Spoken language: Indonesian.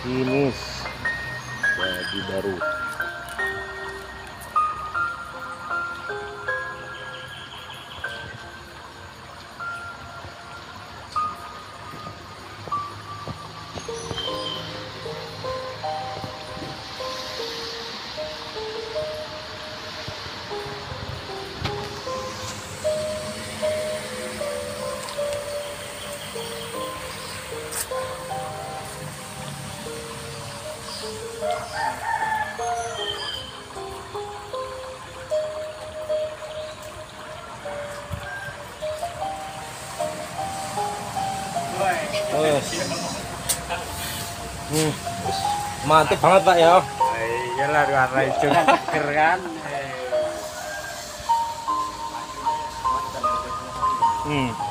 finish jadi baru Wes. Hmm. wes. Mantep banget Pak ya. iyalah warna hijau kan seger kan Hmm.